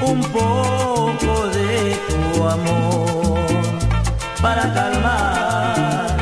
un poco de tu amor. Para calmar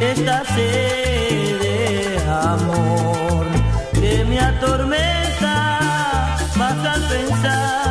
esta sed de amor que me atormenta más al pensar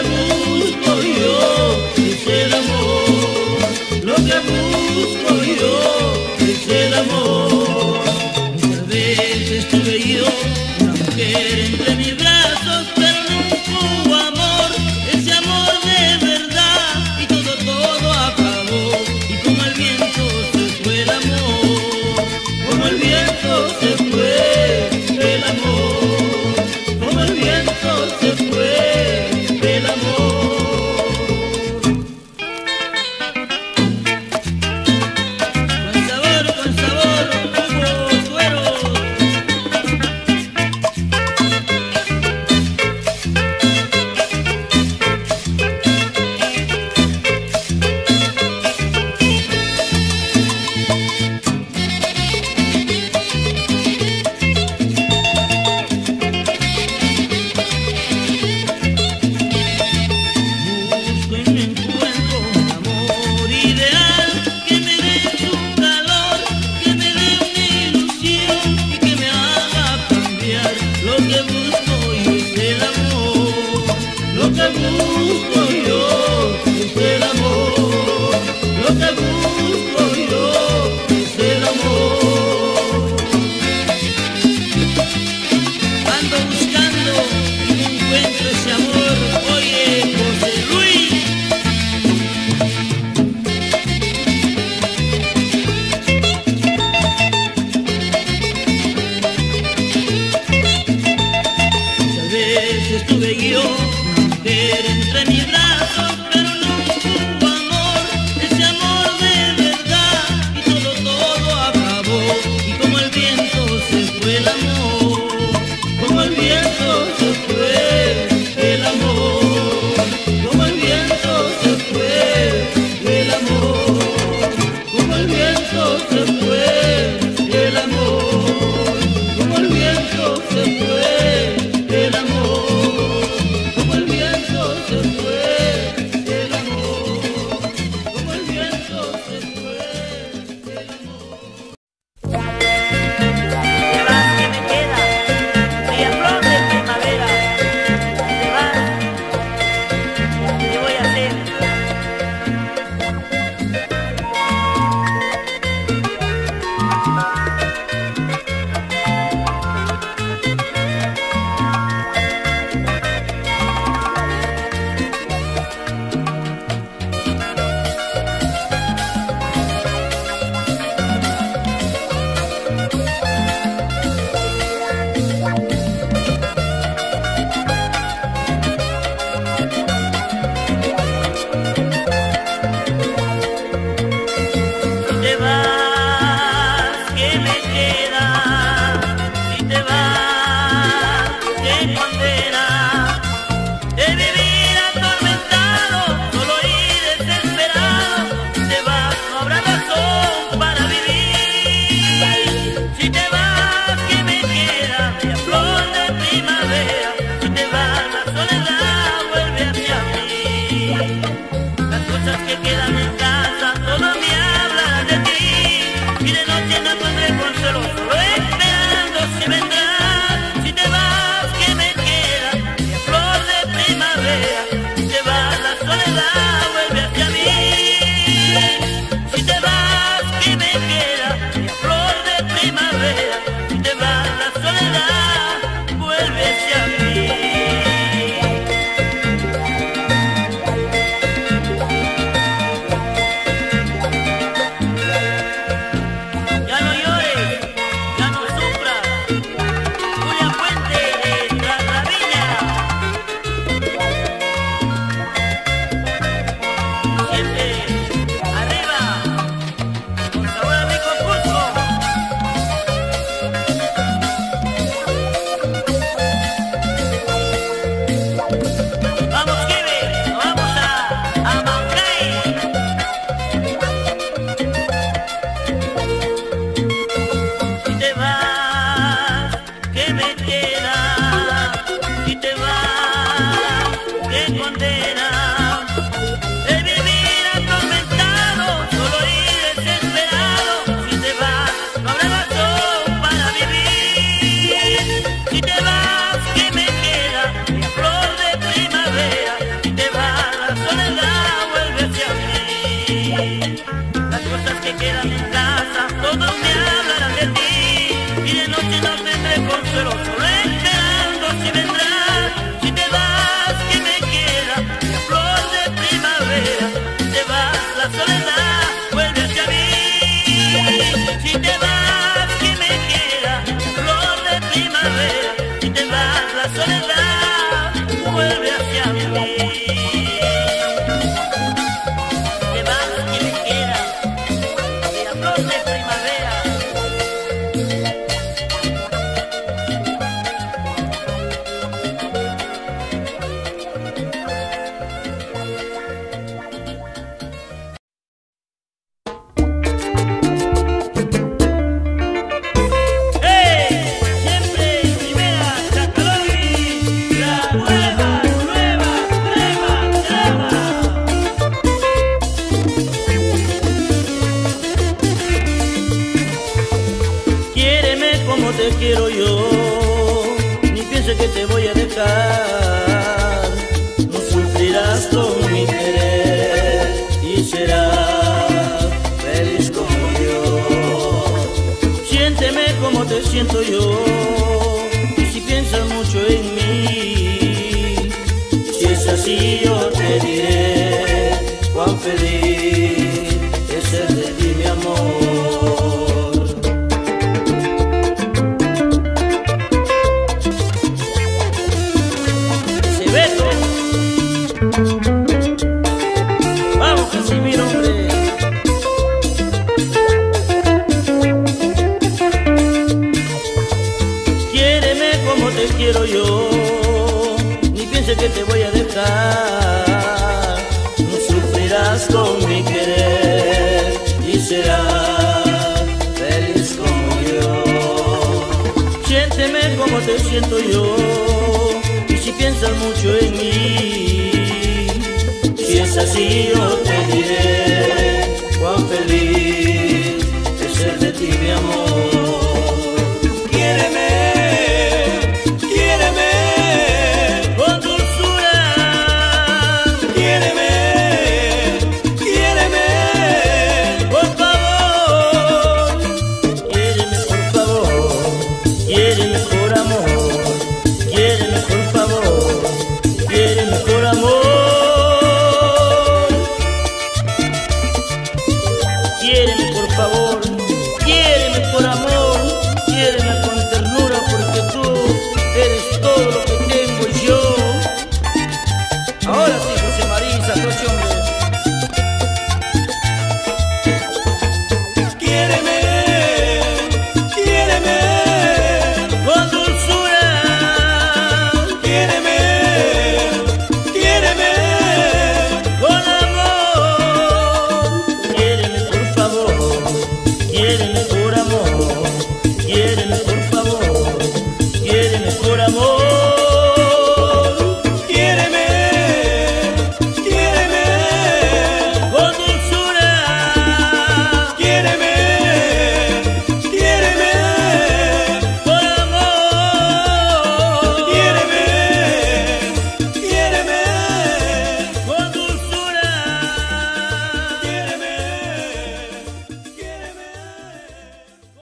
Aleluya. não temos Esperando tu amor por celoso, esperando vendrá. te quiero yo, ni piense que te voy a dejar. No sufrirás con mi querer y serás feliz como yo. Siénteme como te siento yo, y si piensas mucho en mí, si es así yo te diré cuán feliz. Es así yo te diré